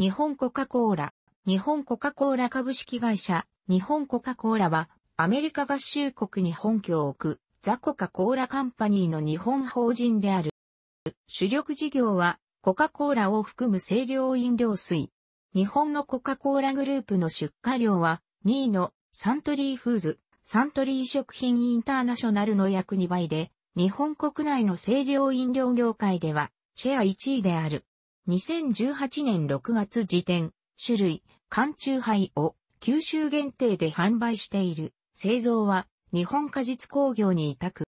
日本コカ・コーラ。日本コカ・コーラ株式会社。日本コカ・コーラは、アメリカ合衆国に本拠を置く、ザ・コカ・コーラカンパニーの日本法人である。主力事業は、コカ・コーラを含む清涼飲料水。日本のコカ・コーラグループの出荷量は、2位のサントリーフーズ、サントリー食品インターナショナルの約2倍で、日本国内の清涼飲料業界では、シェア1位である。2018年6月時点、種類、缶中杯を九州限定で販売している。製造は日本果実工業に委託。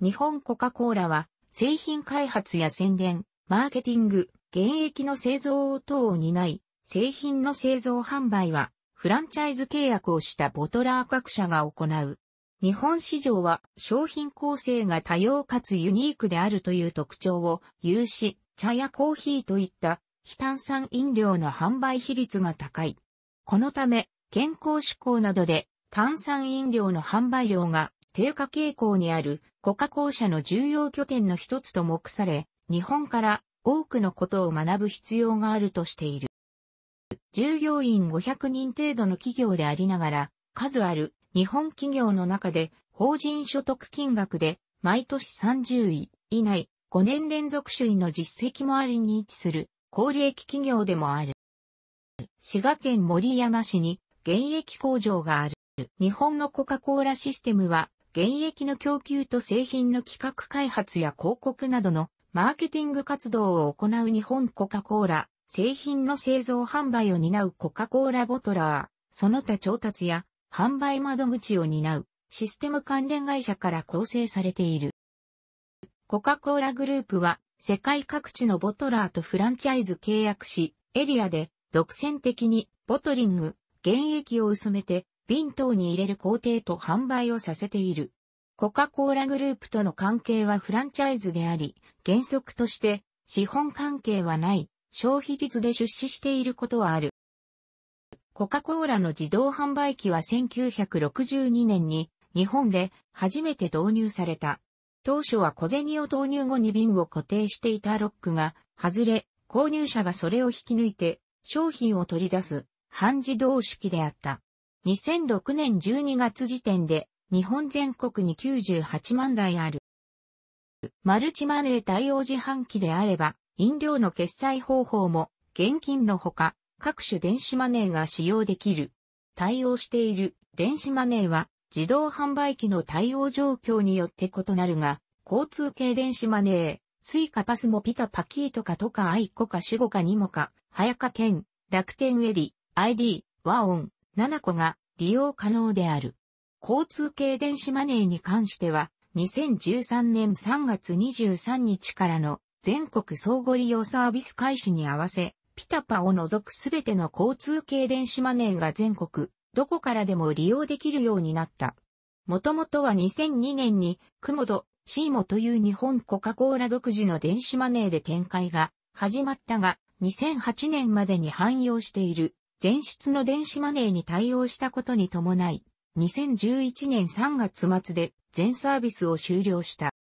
日本コカ・コーラは製品開発や宣伝、マーケティング、現役の製造等を担い、製品の製造販売はフランチャイズ契約をしたボトラー各社が行う。日本市場は商品構成が多様かつユニークであるという特徴を有し、茶やコーヒーといった非炭酸飲料の販売比率が高い。このため、健康志向などで炭酸飲料の販売量が低下傾向にあるコカ・コー社の重要拠点の一つと目され、日本から多くのことを学ぶ必要があるとしている。従業員500人程度の企業でありながら、数ある日本企業の中で法人所得金額で毎年30位以内5年連続首位の実績もありに位置する高利益企業でもある。滋賀県森山市に現役工場がある。日本のコカ・コーラシステムは現役の供給と製品の企画開発や広告などのマーケティング活動を行う日本コカ・コーラ製品の製造販売を担うコカ・コーラボトラー、その他調達や販売窓口を担うシステム関連会社から構成されている。コカ・コーラグループは世界各地のボトラーとフランチャイズ契約し、エリアで独占的にボトリング、原液を薄めて瓶等に入れる工程と販売をさせている。コカ・コーラグループとの関係はフランチャイズであり、原則として資本関係はない、消費率で出資していることはある。コカ・コーラの自動販売機は1962年に日本で初めて導入された。当初は小銭を投入後に瓶を固定していたロックが外れ、購入者がそれを引き抜いて商品を取り出す半自動式であった。2006年12月時点で日本全国に98万台ある。マルチマネー対応自販機であれば、飲料の決済方法も現金のほか、各種電子マネーが使用できる。対応している電子マネーは自動販売機の対応状況によって異なるが、交通系電子マネー、 Suica、PASMO、PiTaPa、Kitaca、TOICA、ICOCA、SUGOCA、nimoca、はやかけん、楽天エリ、ID、ワオン、7個が利用可能である。交通系電子マネーに関しては、2013年3月23日からの全国相互利用サービス開始に合わせ、ピタパを除くすべての交通系電子マネーが全国、どこからでも利用できるようになった。もともとは2002年に、クモド、シーモという日本コカ・コーラ独自の電子マネーで展開が始まったが、2008年までに汎用している前出の電子マネーに対応したことに伴い、2011年3月末で全サービスを終了した。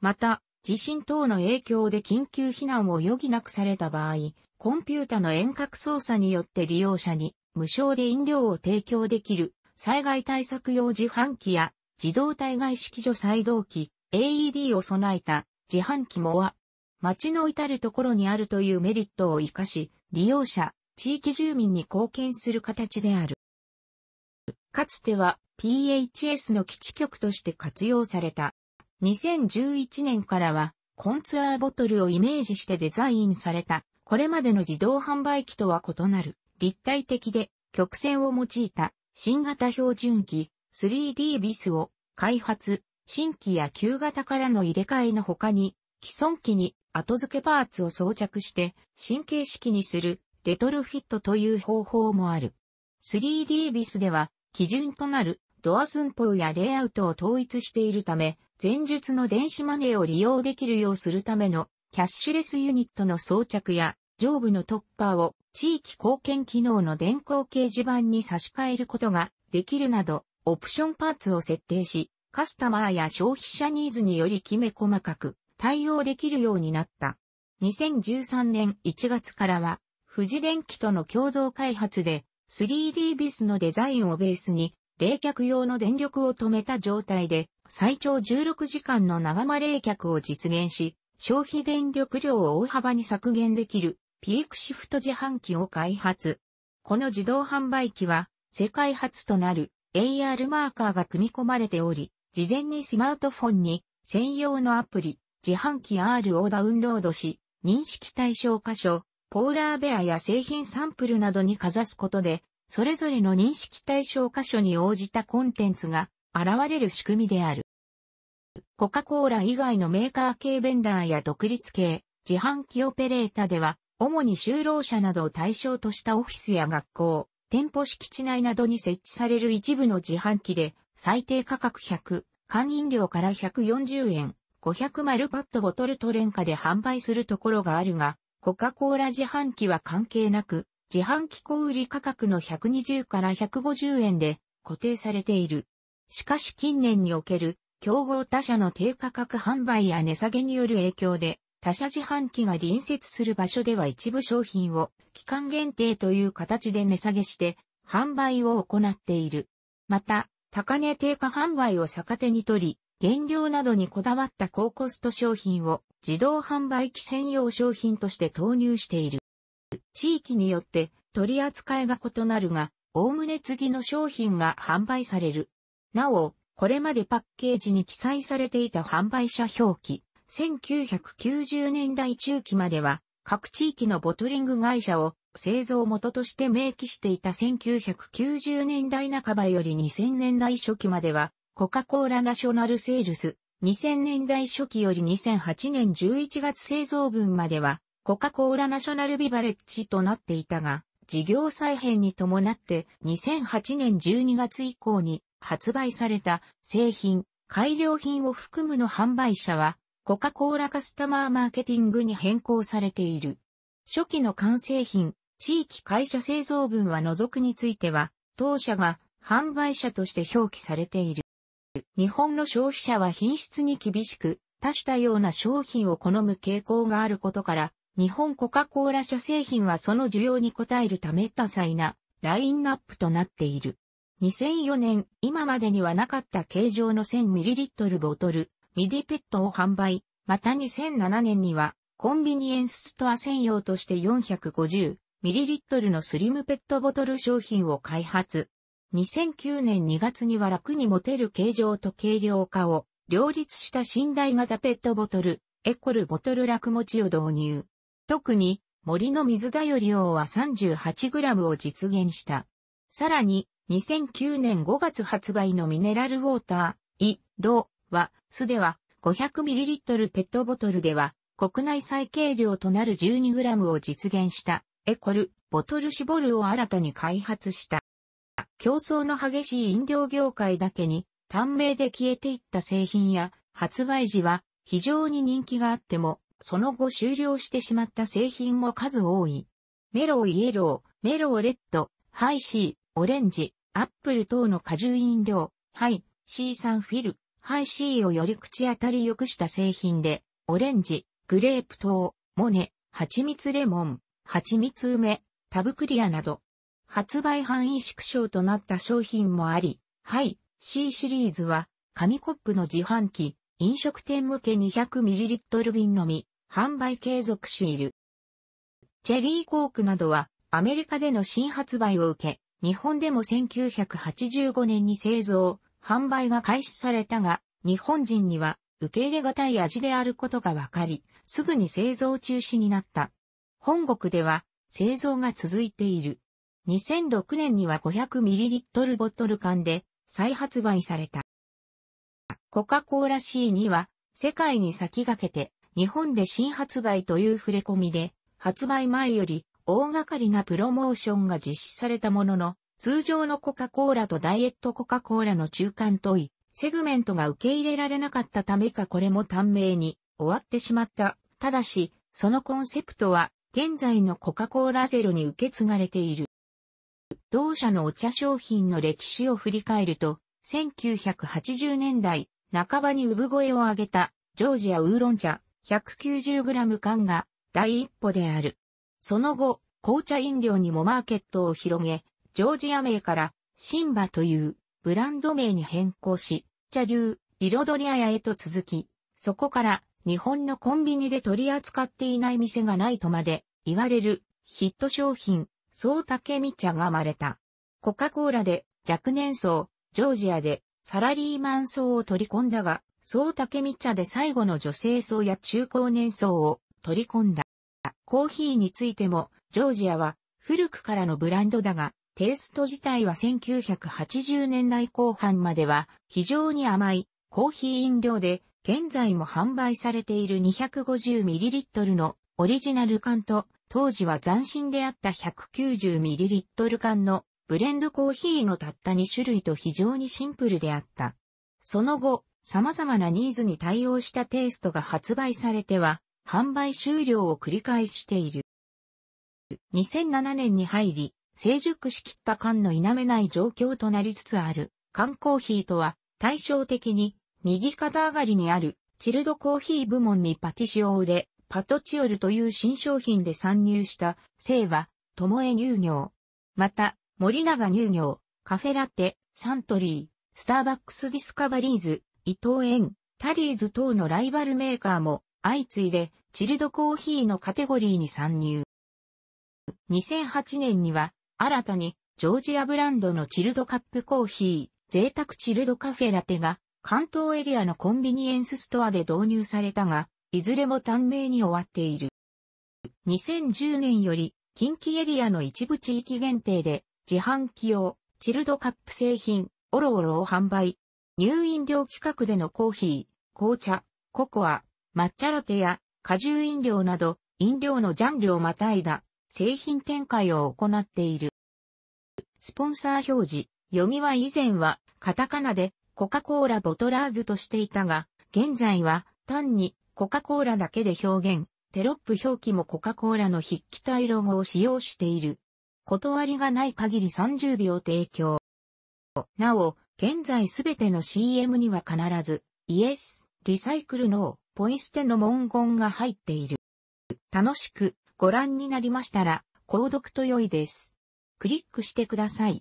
また、地震等の影響で緊急避難を余儀なくされた場合、コンピュータの遠隔操作によって利用者に無償で飲料を提供できる災害対策用自販機や自動体外式除再動機 AED を備えた自販機もは街の至るところにあるというメリットを活かし利用者、地域住民に貢献する形である。かつては PHS の基地局として活用された。2011年からはコンツアーボトルをイメージしてデザインされたこれまでの自動販売機とは異なる立体的で曲線を用いた新型標準機 3D ビスを開発、新規や旧型からの入れ替えの他に既存機に後付けパーツを装着して新形式にするレトロフィットという方法もある。3D ビスでは基準となるドア寸法やレイアウトを統一しているため、前述の電子マネーを利用できるようするためのキャッシュレスユニットの装着や上部のトッパーを地域貢献機能の電光掲示板に差し替えることができるなど、オプションパーツを設定し、カスタマーや消費者ニーズによりきめ細かく対応できるようになった。2013年1月からは、富士電機との共同開発で 3D ビスのデザインをベースに冷却用の電力を止めた状態で最長16時間の長間冷却を実現し、消費電力量を大幅に削減できるピークシフト自販機を開発。この自動販売機は世界初となる AR マーカーが組み込まれており、事前にスマートフォンに専用のアプリ、自販機 R をダウンロードし、認識対象箇所、ポーラーベアや製品サンプルなどにかざすことで、それぞれの認識対象箇所に応じたコンテンツが現れる仕組みである。コカ・コーラ以外のメーカー系ベンダーや独立系、自販機オペレータでは、主に就労者などを対象としたオフィスや学校、店舗敷地内などに設置される一部の自販機で、最低価格100、缶飲料から140円、500マルパットボトルトレンカで販売するところがあるが、コカ・コーラ自販機は関係なく、自販機小売価格の120から150円で固定されている。しかし近年における競合他社の低価格販売や値下げによる影響で他社自販機が隣接する場所では一部商品を期間限定という形で値下げして販売を行っている。また、高値低価販売を逆手に取り、原料などにこだわった高コスト商品を自動販売機専用商品として投入している。地域によって取り扱いが異なるが、おおむね次の商品が販売される。なお、これまでパッケージに記載されていた販売者表記、1990年代中期までは、各地域のボトリング会社を製造元として明記していた1990年代半ばより2000年代初期までは、コカ・コーラナショナルセールス、2000年代初期より2008年11月製造分までは、コカ・コーラナショナルビバレッジとなっていたが、事業再編に伴って2008年12月以降に発売された製品、改良品を含むの販売者はコカ・コーラカスタマーマーケティングに変更されている。初期の完成品、地域会社製造分は除くについては、当社が販売者として表記されている。日本の消費者は品質に厳しく、多種多様な商品を好む傾向があることから、日本コカ・コーラ社製品はその需要に応えるため多彩なラインナップとなっている。2004年、今までにはなかった形状の 1000ml ボトル、ミディペットを販売。また2007年には、コンビニエンスストア専用として 450ml のスリムペットボトル商品を開発。2009年2月には楽に持てる形状と軽量化を両立した寝台型ペットボトル、エコルボトル楽持ちを導入。特に森の水だより用は 38g を実現した。さらに2009年5月発売のミネラルウォーター、イ、ロは、スでは 500ml ペットボトルでは国内最軽量となる 12g を実現したエコル、ボトル絞るを新たに開発した。競争の激しい飲料業界だけに短命で消えていった製品や発売時は非常に人気があってもその後終了してしまった製品も数多い。メローイエロー、メローレッド、ハイシー、オレンジ、アップル等の果汁飲料、ハイシーサンフィル、ハイシーをより口当たり良くした製品で、オレンジ、グレープ等、モネ、蜂蜜レモン、蜂蜜梅、タブクリアなど、発売範囲縮小となった商品もあり、ハイ、C シリーズは、紙コップの自販機、飲食店向け 200ml 瓶のみ、販売継続している。チェリーコークなどはアメリカでの新発売を受け、日本でも1985年に製造、販売が開始されたが、日本人には受け入れがたい味であることが分かり、すぐに製造中止になった。本国では製造が続いている。2006年には 500ml ボトル缶で再発売された。コカ・コーラ C には世界に先駆けて日本で新発売という触れ込みで、発売前より大掛かりなプロモーションが実施されたものの、通常のコカ・コーラとダイエットコカ・コーラの中間とい、セグメントが受け入れられなかったためかこれも短命に終わってしまった。ただし、そのコンセプトは現在のコカ・コーラゼロに受け継がれている。同社のお茶商品の歴史を振り返ると、1980年代半ばに産声を上げたジョージアウーロン茶 190g 缶が第一歩である。その後、紅茶飲料にもマーケットを広げ、ジョージア名からシンバというブランド名に変更し、茶流、彩りあやへと続き、そこから日本のコンビニで取り扱っていない店がないとまで言われるヒット商品、総竹見茶が生まれた。コカ・コーラで若年層、ジョージアでサラリーマン層を取り込んだが、総竹見茶で最後の女性層や中高年層を取り込んだ。コーヒーについても、ジョージアは古くからのブランドだが、テイスト自体は1980年代後半までは非常に甘いコーヒー飲料で、現在も販売されている 250ml のオリジナル缶と、当時は斬新であった 190ml 缶のブレンドコーヒーのたった2種類と非常にシンプルであった。その後、様々なニーズに対応したテイストが発売されては、販売終了を繰り返している。2007年に入り、成熟しきった缶の否めない状況となりつつある缶コーヒーとは対照的に右肩上がりにあるチルドコーヒー部門にパティシオを売れ、パトチオルという新商品で参入した聖和、ともえ乳業。また、森永乳業、カフェラテ、サントリー、スターバックスディスカバリーズ、伊藤園、タリーズ等のライバルメーカーも相次いでチルドコーヒーのカテゴリーに参入。2008年には新たにジョージアブランドのチルドカップコーヒー、贅沢チルドカフェラテが関東エリアのコンビニエンスストアで導入されたが、いずれも短命に終わっている。2010年より近畿エリアの一部地域限定で自販機用チルドカップ製品オロオロを販売。入飲料規格でのコーヒー、紅茶、ココア、抹茶ラテや果汁飲料など飲料のジャンルをまたいだ製品展開を行っている。スポンサー表示、読みは以前はカタカナでコカ・コーラボトラーズとしていたが、現在は単にコカ・コーラだけで表現、テロップ表記もコカ・コーラの筆記体ロゴを使用している。断りがない限り30秒提供。なお、現在すべての CM には必ず、イエス、リサイクルのポイ捨ての文言が入っている。楽しくご覧になりましたら、購読と良いです。クリックしてください。